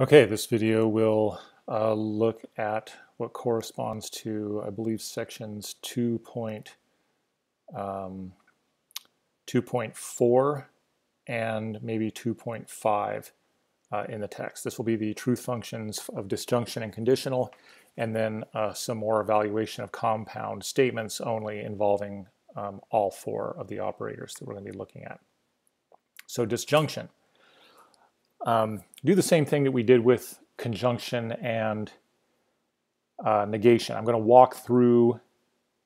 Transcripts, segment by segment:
Okay, this video will uh, look at what corresponds to, I believe, sections 2. Point, um, 2.4 and maybe 2.5 uh, in the text. This will be the truth functions of disjunction and conditional, and then uh, some more evaluation of compound statements only involving um, all four of the operators that we're going to be looking at. So disjunction. Um, do the same thing that we did with conjunction and uh, negation. I'm going to walk through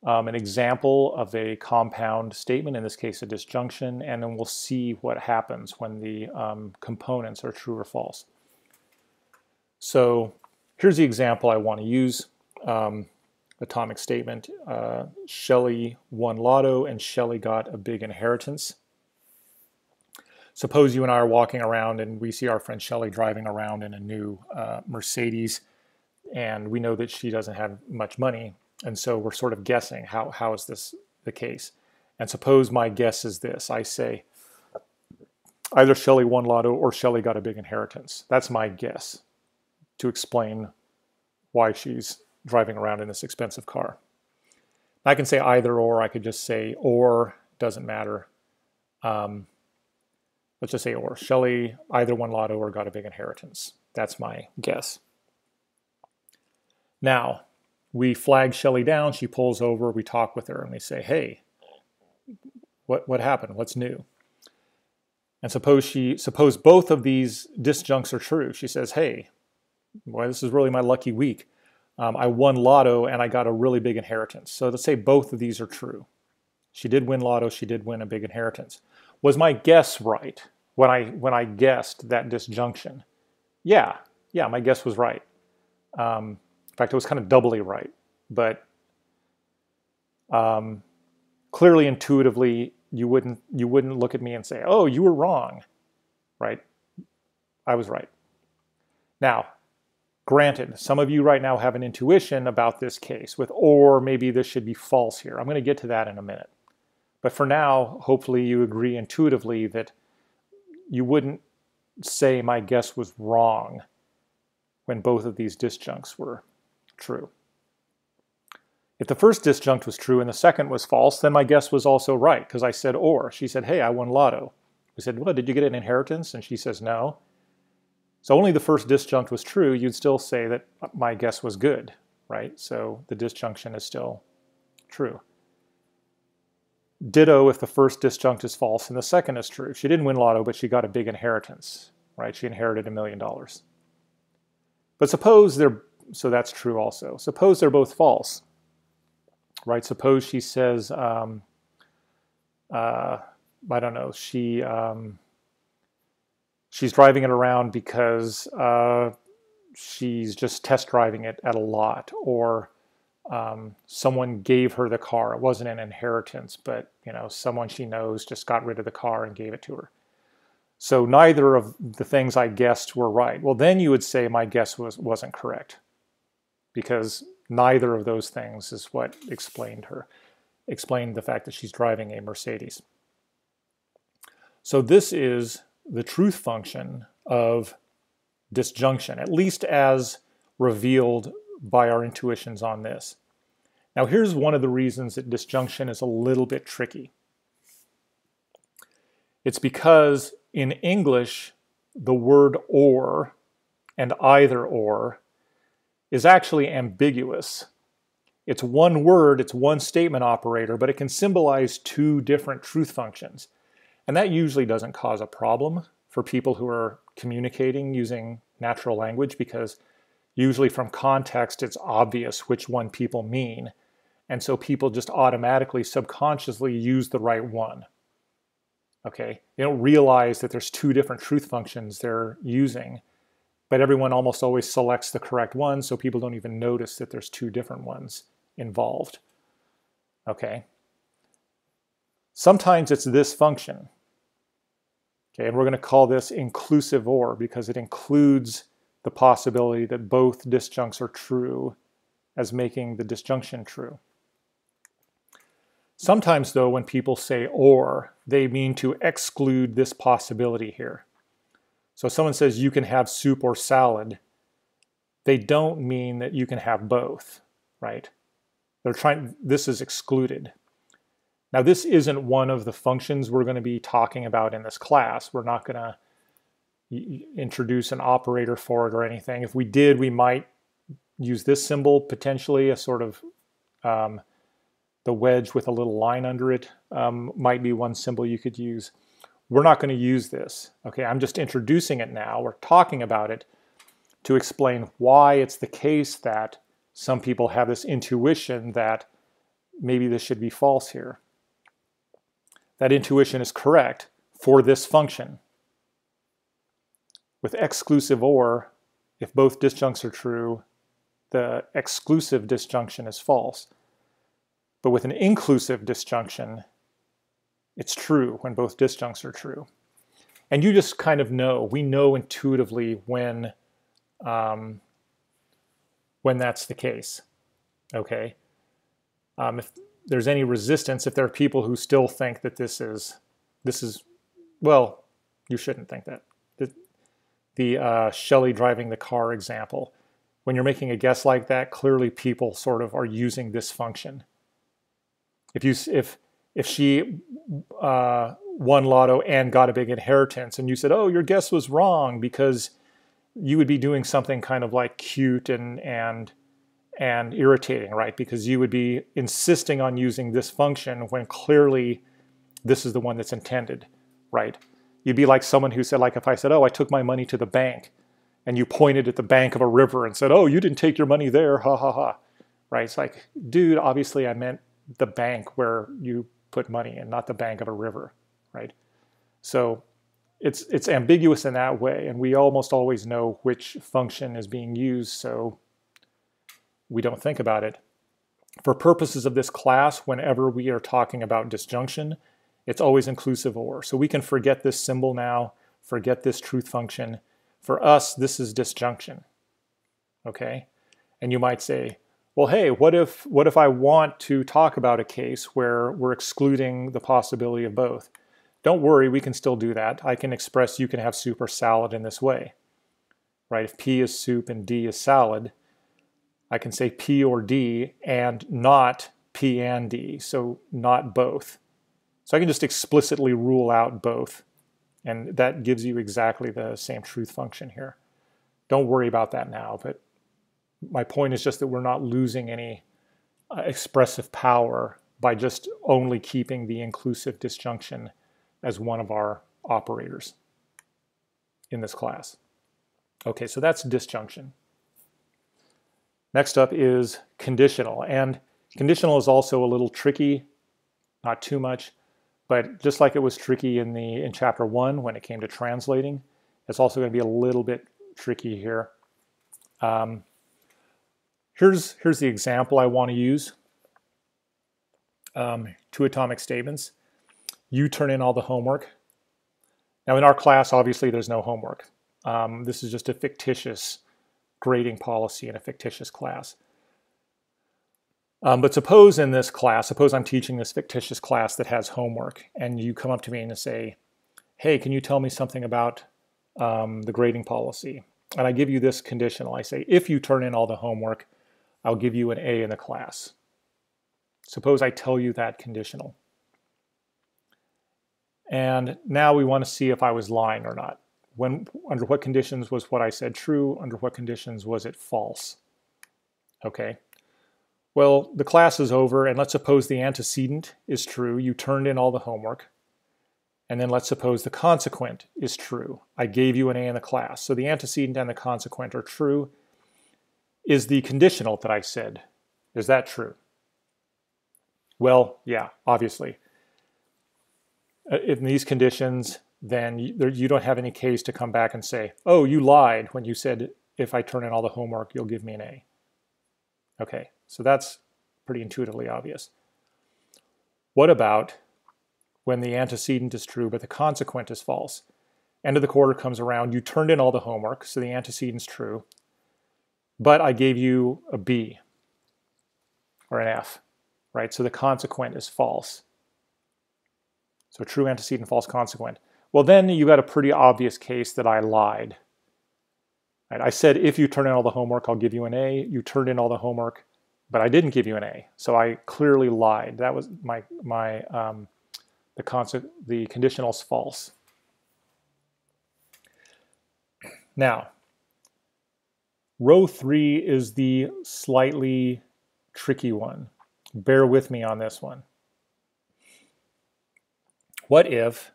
um, an example of a compound statement, in this case a disjunction, and then we'll see what happens when the um, components are true or false. So here's the example I want to use. Um, atomic statement. Uh, Shelley won lotto and Shelley got a big inheritance suppose you and I are walking around and we see our friend Shelly driving around in a new uh, Mercedes, and we know that she doesn't have much money, and so we're sort of guessing how how is this the case? And suppose my guess is this: I say either Shelly won lotto or Shelly got a big inheritance. That's my guess to explain why she's driving around in this expensive car. I can say either or. I could just say or doesn't matter. Um, let's just say or. Shelley either won lotto or got a big inheritance. That's my guess. Now, we flag Shelley down, she pulls over, we talk with her, and we say, hey, what, what happened? What's new? And suppose she suppose both of these disjuncts are true. She says, hey, boy, this is really my lucky week. Um, I won lotto and I got a really big inheritance. So let's say both of these are true. She did win lotto, she did win a big inheritance. Was my guess right when I when I guessed that disjunction? Yeah, yeah, my guess was right. Um, in fact, it was kind of doubly right. But um, clearly, intuitively, you wouldn't you wouldn't look at me and say, "Oh, you were wrong," right? I was right. Now, granted, some of you right now have an intuition about this case with, or maybe this should be false here. I'm going to get to that in a minute. But for now, hopefully you agree intuitively that you wouldn't say my guess was wrong when both of these disjuncts were true. If the first disjunct was true and the second was false, then my guess was also right because I said or. She said, hey, I won lotto. We said, well, did you get an inheritance? And she says, no. So only the first disjunct was true, you'd still say that my guess was good, right? So the disjunction is still true. Ditto if the first disjunct is false and the second is true. She didn't win lotto, but she got a big inheritance, right? She inherited a million dollars. But suppose they're, so that's true also. Suppose they're both false, right? Suppose she says, um, uh, I don't know, she, um, she's driving it around because uh, she's just test driving it at a lot, or um, someone gave her the car. It wasn't an inheritance, but you know, someone she knows just got rid of the car and gave it to her. So neither of the things I guessed were right. Well, then you would say my guess was wasn't correct, because neither of those things is what explained her, explained the fact that she's driving a Mercedes. So this is the truth function of disjunction, at least as revealed by our intuitions on this. Now here's one of the reasons that disjunction is a little bit tricky. It's because in English, the word or and either or is actually ambiguous. It's one word, it's one statement operator, but it can symbolize two different truth functions. And that usually doesn't cause a problem for people who are communicating using natural language because Usually from context, it's obvious which one people mean. And so people just automatically, subconsciously use the right one. Okay, they don't realize that there's two different truth functions they're using, but everyone almost always selects the correct one, so people don't even notice that there's two different ones involved. Okay. Sometimes it's this function. Okay, and we're going to call this inclusive or because it includes the possibility that both disjuncts are true as making the disjunction true. Sometimes, though, when people say or, they mean to exclude this possibility here. So someone says you can have soup or salad, they don't mean that you can have both, right? They're trying, this is excluded. Now this isn't one of the functions we're going to be talking about in this class. We're not going to introduce an operator for it or anything. If we did, we might use this symbol potentially, a sort of um, the wedge with a little line under it um, might be one symbol you could use. We're not going to use this. Okay, I'm just introducing it now. We're talking about it to explain why it's the case that some people have this intuition that maybe this should be false here. That intuition is correct for this function. With exclusive OR, if both disjuncts are true, the exclusive disjunction is false. But with an inclusive disjunction, it's true when both disjuncts are true. And you just kind of know, we know intuitively when um, when that's the case. Okay. Um, if there's any resistance, if there are people who still think that this is this is well, you shouldn't think that. The, uh, Shelley driving the car example, when you're making a guess like that, clearly people sort of are using this function. If you if if she uh, won lotto and got a big inheritance, and you said, "Oh, your guess was wrong," because you would be doing something kind of like cute and and and irritating, right? Because you would be insisting on using this function when clearly this is the one that's intended, right? You'd be like someone who said, like if I said, oh, I took my money to the bank, and you pointed at the bank of a river and said, oh, you didn't take your money there, ha ha ha, right? It's like, dude, obviously I meant the bank where you put money and not the bank of a river, right? So it's it's ambiguous in that way, and we almost always know which function is being used, so we don't think about it. For purposes of this class, whenever we are talking about disjunction, it's always inclusive or. So we can forget this symbol now, forget this truth function. For us, this is disjunction. Okay? And you might say, well, hey, what if what if I want to talk about a case where we're excluding the possibility of both? Don't worry, we can still do that. I can express you can have soup or salad in this way. Right? If P is soup and D is salad, I can say P or D and not P and D, so not both. So I can just explicitly rule out both, and that gives you exactly the same truth function here. Don't worry about that now, but my point is just that we're not losing any uh, expressive power by just only keeping the inclusive disjunction as one of our operators in this class. Okay, so that's disjunction. Next up is conditional. And conditional is also a little tricky, not too much, but just like it was tricky in the in chapter one when it came to translating, it's also going to be a little bit tricky here. Um, here's here's the example I want to use. Um, two atomic statements you turn in all the homework. Now in our class, obviously there's no homework. Um, this is just a fictitious grading policy in a fictitious class. Um, but suppose in this class, suppose I'm teaching this fictitious class that has homework, and you come up to me and say, hey, can you tell me something about um, the grading policy? And I give you this conditional. I say, if you turn in all the homework, I'll give you an A in the class. Suppose I tell you that conditional. And now we want to see if I was lying or not. When, under what conditions was what I said true? Under what conditions was it false? Okay. Well, the class is over, and let's suppose the antecedent is true. You turned in all the homework. And then let's suppose the consequent is true. I gave you an A in the class. So the antecedent and the consequent are true. Is the conditional that I said, is that true? Well, yeah, obviously. Uh, in these conditions, then you, don't have any case to come back and say, oh, you lied when you said if I turn in all the homework, you'll give me an A. Okay, so that's pretty intuitively obvious. What about when the antecedent is true but the consequent is false? End of the quarter comes around, you turned in all the homework, so the antecedent's true, but I gave you a B or an F, right? So the consequent is false. So true antecedent, false consequent. well, then you got a pretty obvious case that I lied. Right? I said, if you turn in all the homework, I'll give you an A. You turned in all the homework, but I didn't give you an A. So I clearly lied. That was my, my um, the, concept, the conditional is false. Now, row three is the slightly tricky one. Bear with me on this one. What if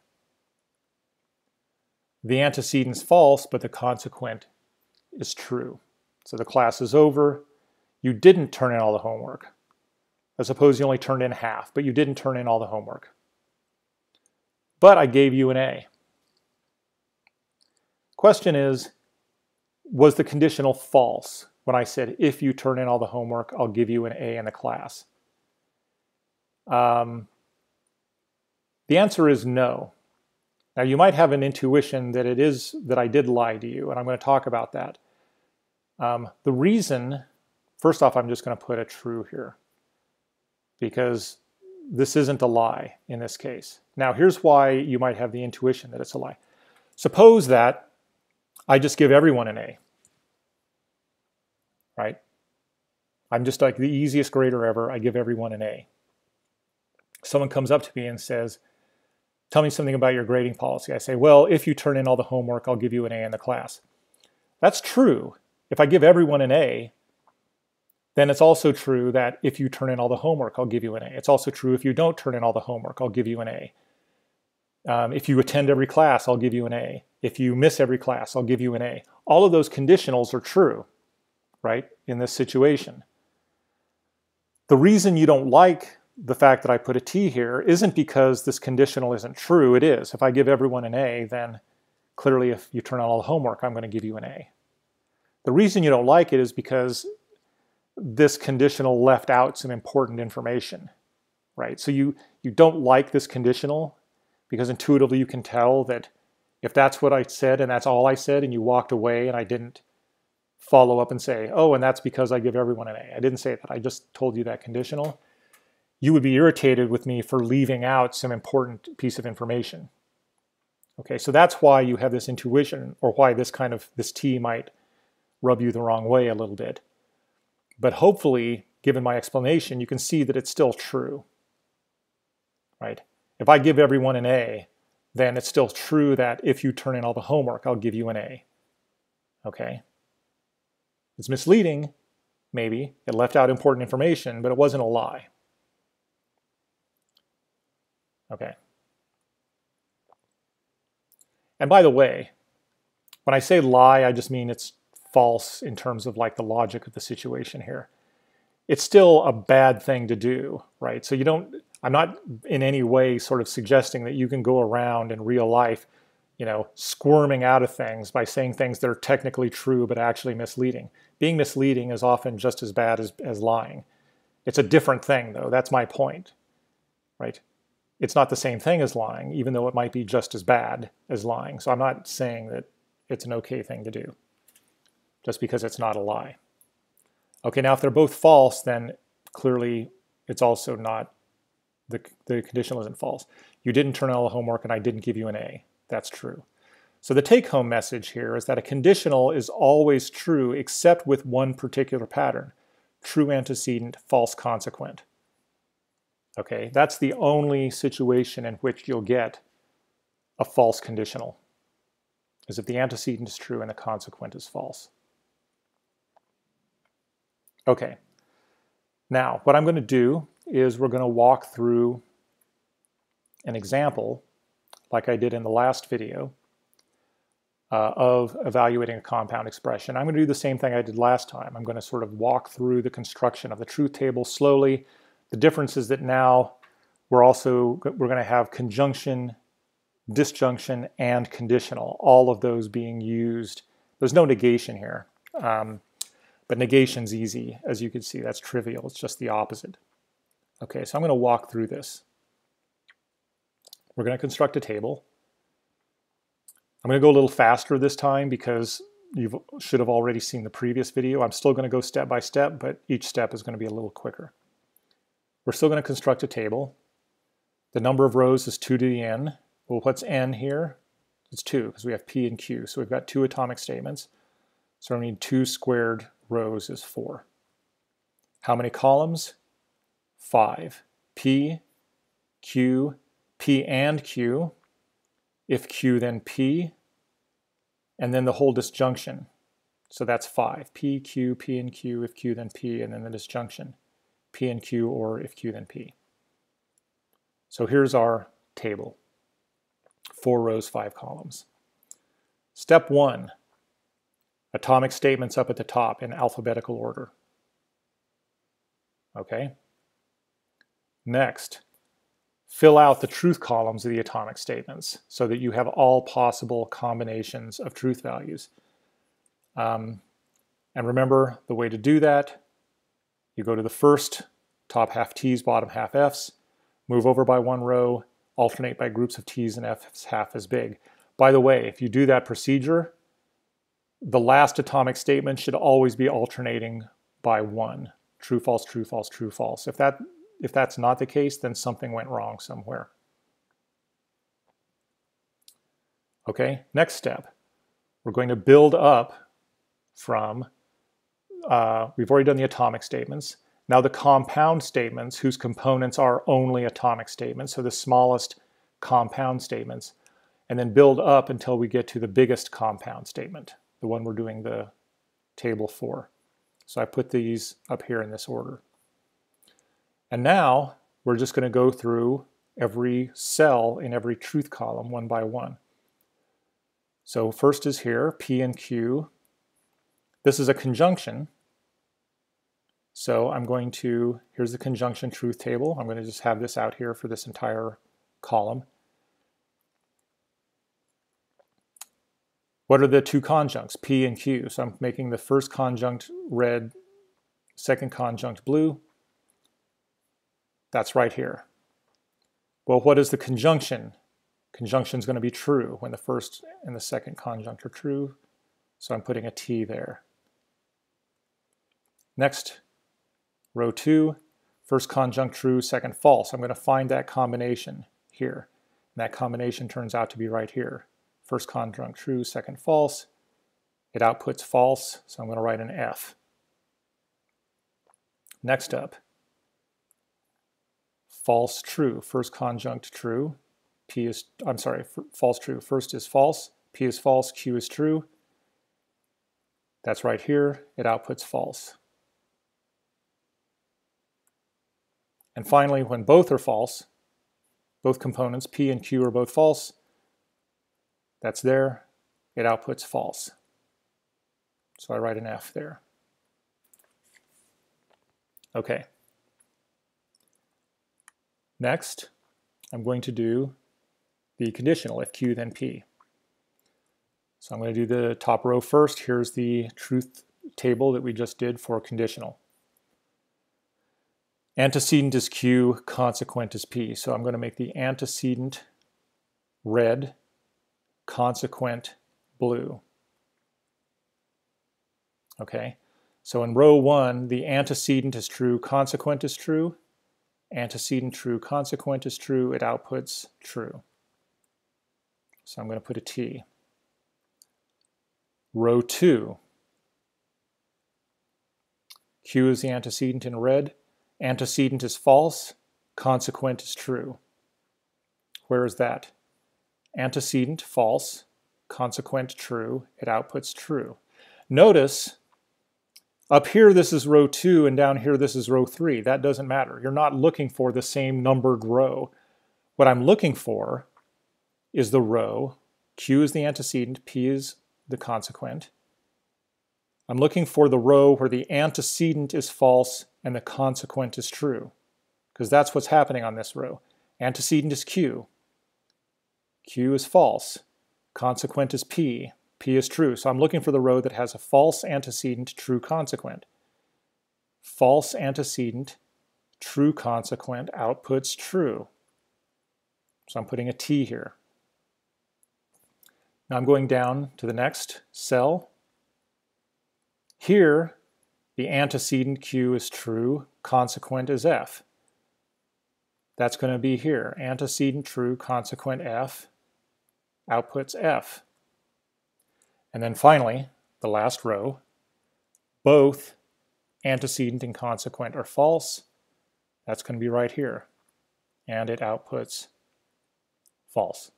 the antecedent's false, but the consequent is true? So the class is over. You didn't turn in all the homework. I suppose you only turned in half, but you didn't turn in all the homework. But I gave you an A. Question is, was the conditional false when I said, if you turn in all the homework, I'll give you an A in the class? Um, the answer is no. Now you might have an intuition that it is that I did lie to you, and I'm going to talk about that. Um, the reason, first off, I'm just going to put a true here because this isn't a lie in this case. Now here's why you might have the intuition that it's a lie. Suppose that I just give everyone an A, right? I'm just like the easiest grader ever. I give everyone an A. Someone comes up to me and says, tell me something about your grading policy. I say, well, if you turn in all the homework, I'll give you an A in the class. That's true. If I give everyone an A, then it's also true that if you turn in all the homework, I'll give you an A. It's also true if you don't turn in all the homework, I'll give you an A. Um, if you attend every class, I'll give you an A. If you miss every class, I'll give you an A. All of those conditionals are true, right, in this situation. The reason you don't like the fact that I put a T here isn't because this conditional isn't true. It is. If I give everyone an A, then clearly if you turn on all the homework, I'm going to give you an A. The reason you don't like it is because this conditional left out some important information, right? So you, you don't like this conditional because intuitively you can tell that if that's what I said and that's all I said and you walked away and I didn't follow up and say, oh, and that's because I give everyone an A. I didn't say that. I just told you that conditional you would be irritated with me for leaving out some important piece of information. Okay, so that's why you have this intuition or why this kind of, this T might rub you the wrong way a little bit. But hopefully, given my explanation, you can see that it's still true, right? If I give everyone an A, then it's still true that if you turn in all the homework, I'll give you an A, okay? It's misleading, maybe. It left out important information, but it wasn't a lie. Okay. And by the way, when I say lie, I just mean it's false in terms of like the logic of the situation here. It's still a bad thing to do, right? So you don't, I'm not in any way sort of suggesting that you can go around in real life, you know, squirming out of things by saying things that are technically true but actually misleading. Being misleading is often just as bad as, as lying. It's a different thing though, that's my point, right? it's not the same thing as lying, even though it might be just as bad as lying. So I'm not saying that it's an okay thing to do just because it's not a lie. Okay, now if they're both false, then clearly it's also not, the, the conditional isn't false. You didn't turn in all the homework and I didn't give you an A. That's true. So the take home message here is that a conditional is always true except with one particular pattern, true antecedent, false consequent. Okay, that's the only situation in which you'll get a false conditional, is if the antecedent is true and the consequent is false. Okay, now what I'm going to do is we're going to walk through an example, like I did in the last video, uh, of evaluating a compound expression. I'm going to do the same thing I did last time. I'm going to sort of walk through the construction of the truth table slowly, the difference is that now we're also we're going to have conjunction, disjunction, and conditional, all of those being used. There's no negation here, um, but negation's easy. As you can see, that's trivial. It's just the opposite. Okay, so I'm going to walk through this. We're going to construct a table. I'm going to go a little faster this time because you should have already seen the previous video. I'm still going to go step by step, but each step is going to be a little quicker. We're still going to construct a table. The number of rows is 2 to the n. Well, what's n here? It's 2 because we have P and Q. So we've got two atomic statements. So we need 2 squared rows is 4. How many columns? 5. P, Q, P and Q. If Q, then P. And then the whole disjunction. So that's 5. P, Q, P and Q, if Q, then P, and then the disjunction. P and Q, or if Q, then P. So here's our table. Four rows, five columns. Step one, atomic statements up at the top in alphabetical order. Okay. Next, fill out the truth columns of the atomic statements so that you have all possible combinations of truth values. Um, and remember the way to do that, you go to the first top half T's, bottom half F's, move over by one row, alternate by groups of T's and F's half as big. By the way, if you do that procedure, the last atomic statement should always be alternating by one. True, false, true, false, true, false. If, that, if that's not the case, then something went wrong somewhere. Okay, next step. We're going to build up from, uh, we've already done the atomic statements. Now the compound statements whose components are only atomic statements, so the smallest compound statements, and then build up until we get to the biggest compound statement, the one we're doing the table for. So I put these up here in this order. And now we're just going to go through every cell in every truth column one by one. So first is here, P and Q. This is a conjunction, so I'm going to, here's the conjunction truth table. I'm going to just have this out here for this entire column. What are the two conjuncts, P and Q? So I'm making the first conjunct red, second conjunct blue. That's right here. Well, what is the conjunction? Conjunction is going to be true when the first and the second conjunct are true. So I'm putting a T there. Next Row two, first conjunct true, second false. I'm going to find that combination here. And that combination turns out to be right here. First conjunct true, second false. It outputs false, so I'm going to write an F. Next up, false true. First conjunct true, P is, I'm sorry, false true. First is false, P is false, Q is true. That's right here. It outputs false. And finally, when both are false, both components, P and Q are both false, that's there, it outputs false. So I write an F there. Okay. Next, I'm going to do the conditional, if Q then P. So I'm going to do the top row first. Here's the truth table that we just did for conditional. Antecedent is Q, consequent is P. So I'm going to make the antecedent red, consequent blue. Okay, so in row one, the antecedent is true, consequent is true. Antecedent true, consequent is true. It outputs true. So I'm going to put a T. Row two, Q is the antecedent in red, Antecedent is false, consequent is true. Where is that? Antecedent, false, consequent, true. It outputs true. Notice up here this is row 2 and down here this is row 3. That doesn't matter. You're not looking for the same numbered row. What I'm looking for is the row. Q is the antecedent, P is the consequent. I'm looking for the row where the antecedent is false and the consequent is true, because that's what's happening on this row. Antecedent is Q. Q is false. Consequent is P. P is true. So I'm looking for the row that has a false antecedent, true consequent. False antecedent, true consequent outputs true. So I'm putting a T here. Now I'm going down to the next cell. Here, the antecedent Q is true, consequent is F. That's going to be here. Antecedent true, consequent F outputs F. And then finally, the last row, both antecedent and consequent are false. That's going to be right here. And it outputs false.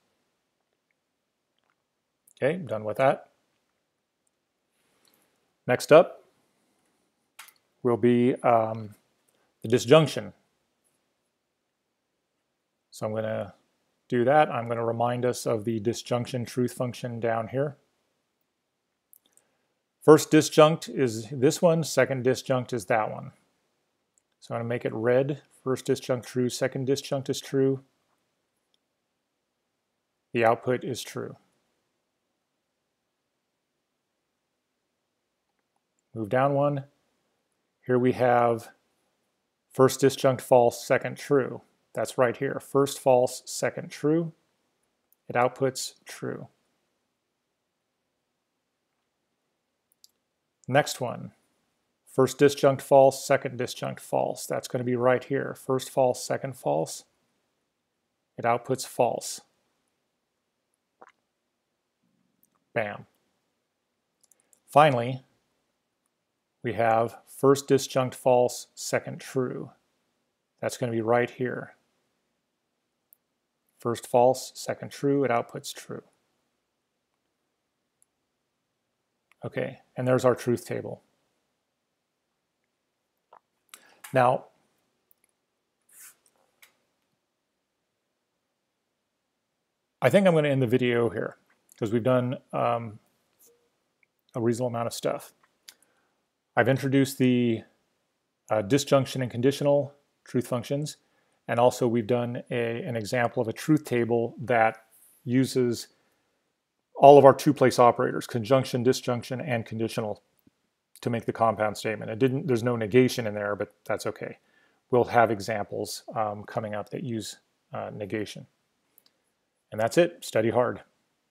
Okay, done with that. Next up will be um, the disjunction. So I'm going to do that. I'm going to remind us of the disjunction truth function down here. First disjunct is this one, second disjunct is that one. So I'm going to make it red. First disjunct true, second disjunct is true. The output is true. Move down one. Here we have first disjunct false, second true. That's right here. First false, second true. It outputs true. Next one, first disjunct false, second disjunct false. That's going to be right here. First false, second false. It outputs false. Bam. Finally, we have first disjunct false, second true. That's going to be right here. First false, second true, it outputs true. Okay, and there's our truth table. Now, I think I'm going to end the video here because we've done um, a reasonable amount of stuff. I've introduced the uh, disjunction and conditional truth functions, and also we've done a, an example of a truth table that uses all of our two-place operators, conjunction, disjunction, and conditional to make the compound statement. it didn't, there's no negation in there, but that's okay. We'll have examples um, coming up that use uh, negation. And that's it. Study hard.